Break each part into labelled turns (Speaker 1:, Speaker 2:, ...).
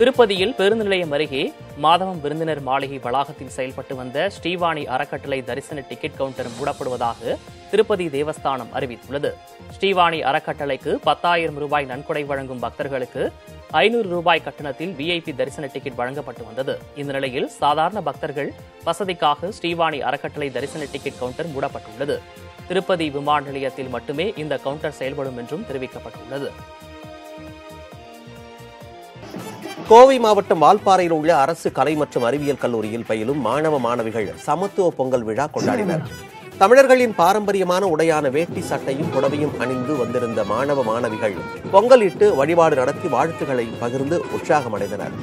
Speaker 1: திருப்பதியில் பேருந்து நிலையம் அருகே மாதவம் விருந்தினர் மாளிகை வளாகத்தில் செயல்பட்டு வந்த ஸ்ரீவாணி அறக்கட்டளை தரிசன டிக்கெட் கவுண்டர் மூடப்படுவதாக திருப்பதி தேவஸ்தானம் அறிவித்துள்ளது. ஸ்ரீவாணி அறக்கட்டளைக்கு பத்தாயிரம் ரூபாய் நன்கொடை வழங்கும் பக்தர்களுக்கு ஐநூறு ரூபாய் கட்டணத்தில் விஐபி தரிசன டிக்கெட் வழங்கப்பட்டு வந்தது. இந்த நிலையில் சாதாரண பக்தர்கள் வசதிக்காக ஸ்ரீவாணி அறக்கட்டளை தரிசன டிக்கெட் கவுண்டர் மூடப்பட்டுள்ளது. திருப்பதி விமான நிலையத்தில் மட்டுமே இந்த கவுண்டர் செயல்படும் என்றும் தெரிவிக்கப்பட்டுள்ளது.
Speaker 2: கோவை மாவட்டம் வால்பாறையில் உள்ள அரசு கலை மற்றும் அறிவியல் கல்லூரியில் பயிலும் மாணவ மாணவிகள் சமத்துவ பொங்கல் விழா கொண்டாடினர். தமிழர்களின் பாரம்பரியமான உடையான வேட்டி சட்டையும் புடவையும் அணிந்து வந்திருந்த மாணவ மாணவிகள் பொங்கலிட்டு வழிபாடு நடத்தி வாழ்த்துக்களை பகிர்ந்து உற்சாகமடைந்தனர்.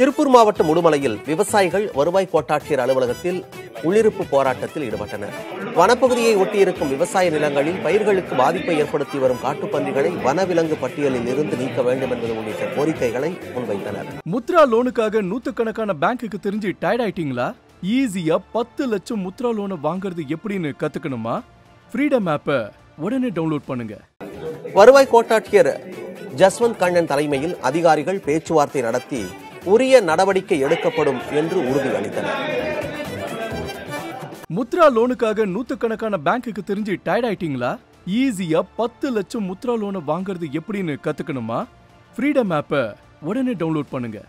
Speaker 2: திருப்பூர் மாவட்டம் உடுமலையில் விவசாயிகள் வருவாய் கோட்டாட்சியர் அலுவலகத்தில் உள்ளிருப்பு போராட்டத்தில் ஈடுபட்டனர். வனப்பகுதியை ஒட்டியிருக்கும் விவசாய நிலங்களில் பயிர்களுக்கு பாதிப்பை ஏற்படுத்தி வரும் காட்டுப்பன்றிகளை வனவிலங்கு பட்டியலில் இருந்து நீக்க வேண்டும் என்பது உள்ளிட்ட கோரிக்கைகளை முன்வைத்தனர்.
Speaker 3: முத்ரா லோனுக்காக நூத்துக்கணக்கான பேங்க்குக்கு தெரிஞ்சு டயர்ட் ஆயிட்டீங்களா? ஈஸியா பத்து லட்சம் முத்ரா லோனை வாங்குறது எப்படின்னு கத்துக்கணுமா? ஃப்ரீடம் ஆப்பை உடனே டவுன்லோட் பண்ணுங்க.
Speaker 2: வருவாய் கோட்டாட்சியர் ஜஸ்வந்த் கண்ணன் தலைமையில் அதிகாரிகள் பேச்சுவார்த்தை நடத்தி உரிய நடவடிக்கை எடுக்கப்படும் என்று உறுதியளித்தனர்
Speaker 3: முத்ரா லோனுக்காக நூத்துக்கணக்கான பேங்க்குக்கு தெரிஞ்சு டயர்ட் ஆயிட்டீங்களா? ஈஸியா பத்து லட்சம் முத்ரா லோனை வாங்குறது எப்படின்னு கத்துக்கணுமா? ஃப்ரீடம் ஆப்பை உடனே டவுன்லோட் பண்ணுங்க.